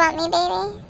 want me, baby?